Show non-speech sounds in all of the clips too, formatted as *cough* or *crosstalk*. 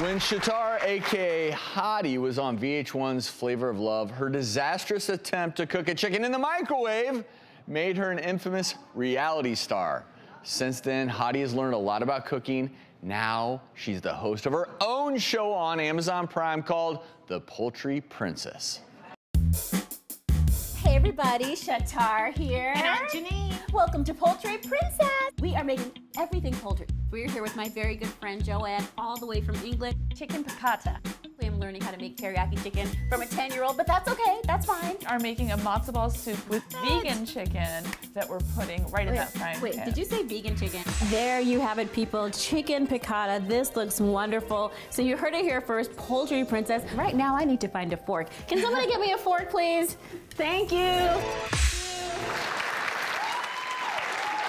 When Schatar, aka Hottie, was on VH1's Flavor of Love, her disastrous attempt to cook a chicken in the microwave made her an infamous reality star. Since then, Hottie has learned a lot about cooking. Now she's the host of her own show on Amazon Prime called The Poultry Princess. Hey everybody, Schatar here. And I'm Janine. Welcome to Poultry Princess. We are making everything poultry. We're here with my very good friend Joanne, all the way from England. Chicken piccata. I'm learning how to make teriyaki chicken from a 10-year-old, but that's okay, that's fine. Are making a matzo ball soup with vegan chicken that we're putting right wait, in that frying Wait, pan. did you say vegan chicken? There you have it, people. Chicken piccata. This looks wonderful. So you heard it here first, Poultry Princess. Right now, I need to find a fork. Can somebody get me a fork, please? Thank you.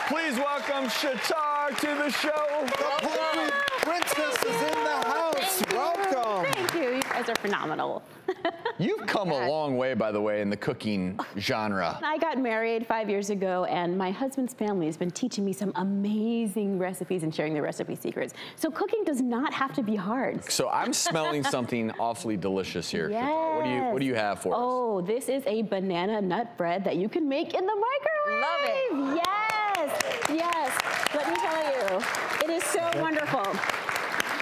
Please welcome Schatar to the show. The Poultry Princess is in the house. Welcome. Thank you. You guys are phenomenal. *laughs* You've come a long way, by the way, in the cooking genre. *laughs* I got married five years ago, and my husband's family has been teaching me some amazing recipes and sharing their recipe secrets. So cooking does not have to be hard. So I'm smelling *laughs* something awfully delicious here. Schatar. What do you What do you have for us? Oh, this is a banana nut bread that you can make in the microwave. Love it. Yes, yes. Let me tell you, it is so wonderful.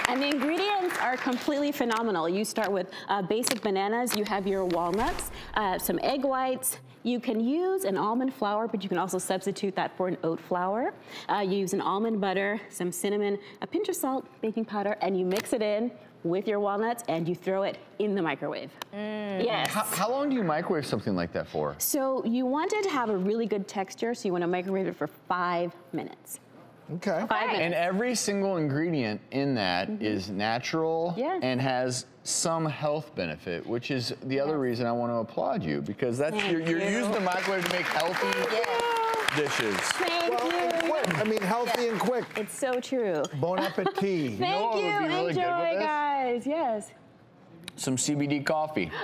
And the ingredients are completely phenomenal. You start with uh, basic bananas, you have your walnuts, uh, some egg whites, you can use an almond flour, but you can also substitute that for an oat flour. Uh, you use an almond butter, some cinnamon, a pinch of salt, baking powder, and you mix it in with your walnuts and you throw it in the microwave. Yes. How, how long do you microwave something like that for? So you want it to have a really good texture, so you want to microwave it for five minutes. Okay. Five minutes. And every single ingredient in that mm-hmm. is natural. Yeah. and has some health benefit, which is the other reason I want to applaud you because that's Thank you're, you're you. using the microwave to make healthy dishes. Thank Well, and you. quick. I mean, healthy and quick. It's so true. Bon *laughs* appetit. Thank what would you. be really good with Enjoy, this? guys. Yes. Some CBD coffee. *laughs*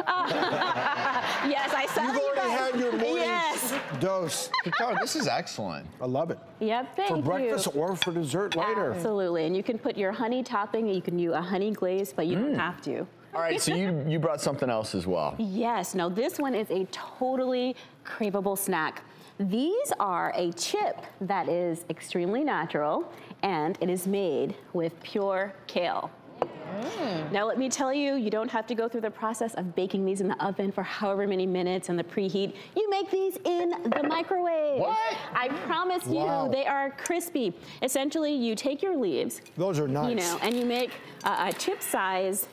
Yes, I saw You've you already guys. had your morning Yes. dose. Schatar, this is excellent. I love it. Yep. Thank For you. breakfast or for dessert later. Absolutely. And you can put your honey topping. You can do a honey glaze, but you Mm. don't have to. All right, so you you brought something else as well. Yes, no, this one is a totally craveable snack. These are a chip that is extremely natural and it is made with pure kale. Mm. Now let me tell you, you don't have to go through the process of baking these in the oven for however many minutes and the preheat. You make these in the microwave. What? I promise Wow. you, they are crispy. Essentially, you take your leaves, Those are nice. you know, and you make a, a chip size,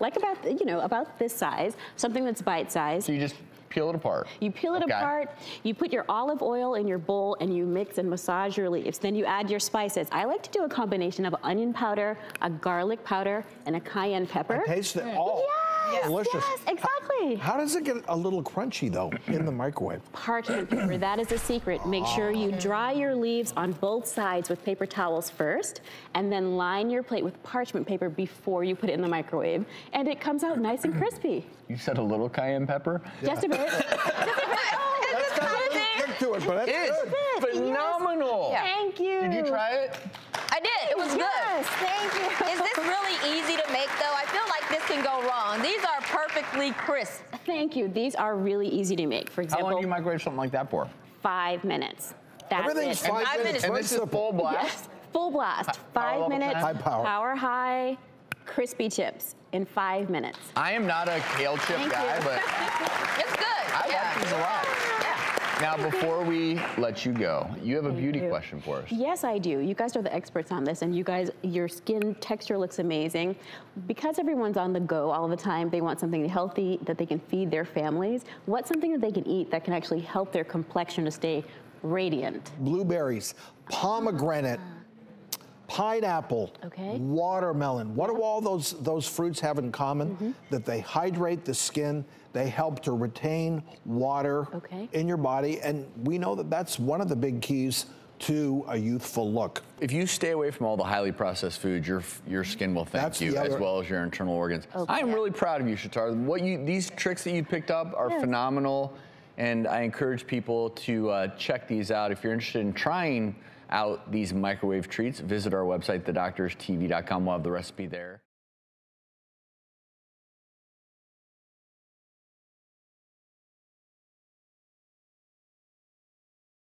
like about, you know, about this size, something that's bite size. So you just peel it apart. You peel it Okay. apart, you put your olive oil in your bowl and you mix and massage your leaves. Then you add your spices. I like to do a combination of onion powder, a garlic powder, and a cayenne pepper. Taste it all. Yes, Delicious. yes, exactly. How does it get a little crunchy though in the microwave? Parchment paper, that is a secret. Make sure you dry your leaves on both sides with paper towels first, and then line your plate with parchment paper before you put it in the microwave. And it comes out nice and crispy. You said a little cayenne pepper. Just a bit. *laughs* Just a bit. Oh, That's got a little to it, but that's It's good. phenomenal. Thank you. Did you try it? I did. It was good. Yes, thank you. Is this really easy to make though? I feel like this can go wrong. These are perfectly crisp. Thank you. These are really easy to make. For example, How example, long do you microwave something like that for? five minutes. That's Everything's it. five, five minutes. minutes. And this is simple. full blast. Yes, full blast. power Five level minutes. High power. Power high, crispy chips in five minutes. I am not a kale chip Thank guy, you. but *laughs* It's good. I yeah. like these a lot. Yeah. Now, before we let you go, you have a beauty you. question for us. Yes, I do. You guys are the experts on this, and you guys, your skin texture looks amazing. Because everyone's on the go all the time, they want something healthy that they can feed their families. What's something that they can eat that can actually help their complexion to stay radiant? Blueberries, pomegranate, pineapple, Okay. watermelon. What do all those those fruits have in common? Mm-hmm. That they hydrate the skin. They help to retain water Okay. in your body, and we know that that's one of the big keys to a youthful look. If you stay away from all the highly processed foods, your your skin will thank That's you, the as well as your internal organs. Okay. I am really proud of you, Schatar. What you these tricks that you picked up are Yes. phenomenal, and I encourage people to uh, check these out. If you're interested in trying out these microwave treats, visit our website, thedoctorstv.com. We'll have the recipe there.